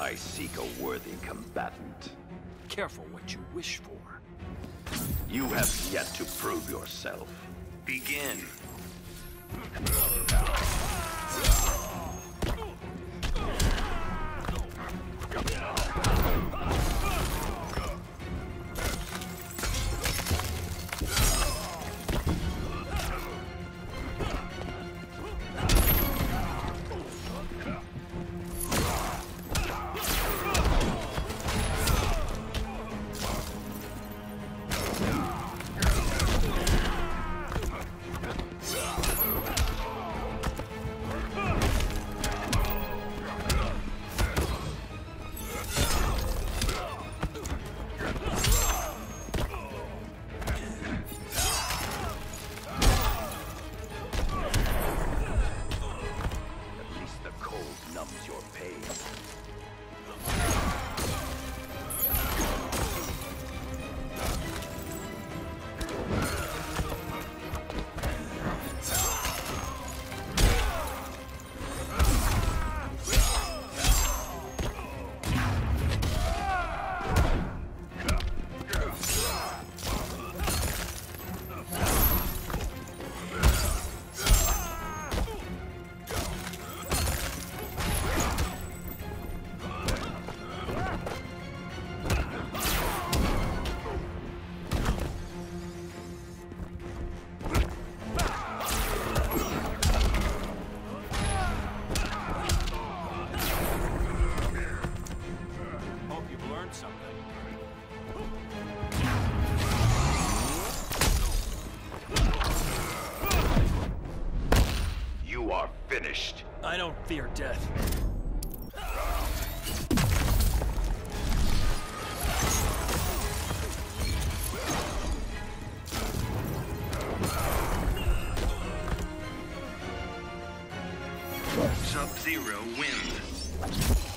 I seek a worthy combatant. Careful what you wish for. You have yet to prove yourself. Begin. Your pain. You are finished. I don't fear death. Sub-Zero wins.